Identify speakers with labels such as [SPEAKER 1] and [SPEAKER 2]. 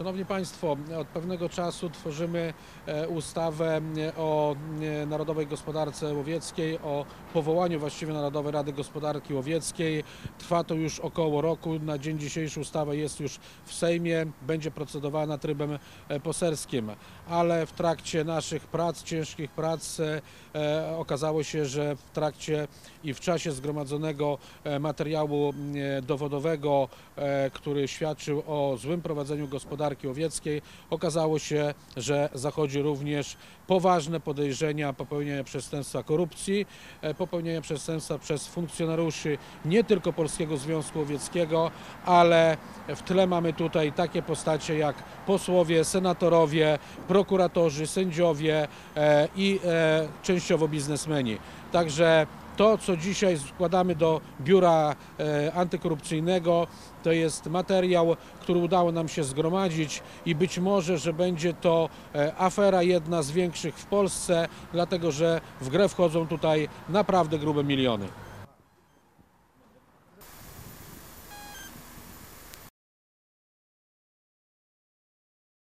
[SPEAKER 1] Szanowni Państwo, od pewnego czasu tworzymy e, ustawę e, o e, Narodowej Gospodarce Łowieckiej, o powołaniu właściwie Narodowej Rady Gospodarki Łowieckiej. Trwa to już około roku. Na dzień dzisiejszy ustawa jest już w Sejmie, będzie procedowana trybem poselskim, ale w trakcie naszych prac, ciężkich prac okazało się, że w trakcie i w czasie zgromadzonego materiału dowodowego, który świadczył o złym prowadzeniu gospodarki łowieckiej, okazało się, że zachodzi również poważne podejrzenia popełnienia przestępstwa korupcji, e, popełnienia przestępstwa przez funkcjonariuszy nie tylko Polskiego Związku Łowieckiego, ale w tle mamy tutaj takie postacie jak posłowie, senatorowie, prokuratorzy, sędziowie e, i e, częściowo biznesmeni. Także to, co dzisiaj składamy do biura e, antykorupcyjnego, to jest materiał, który udało nam się zgromadzić i być może, że będzie to e, afera jedna z większych w Polsce, dlatego że w grę wchodzą tutaj naprawdę grube miliony.